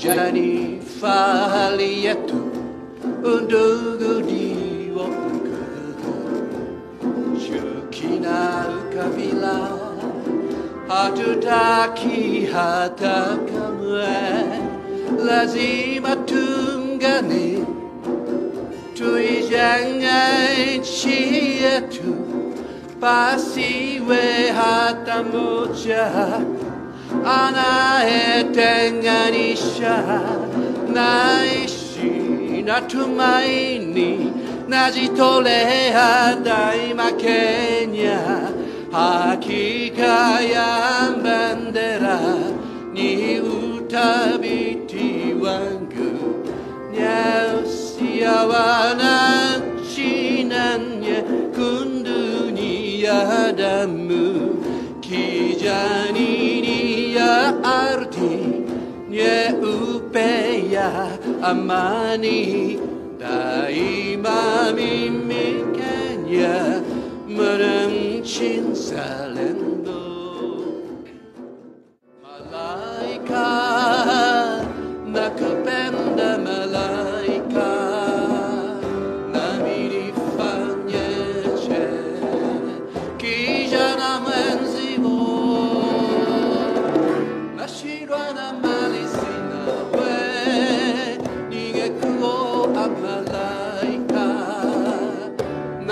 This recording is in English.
Jenny Falietu Undugudi Shukina Kabila Hatutaki Hatakamue Lazima Tungani Tuijangai Chietu Pasiwe 点がにしゃないしなとまいになじとれあだいまけにゃはきかやんばんでらにうたびてわんぐにゃうしやわなちなんゃくんどにやだむきじゃににやあ ardhi nyeupe ya amani daima mimi Kenya mwananchi mzalendo malaika nakupenda malaika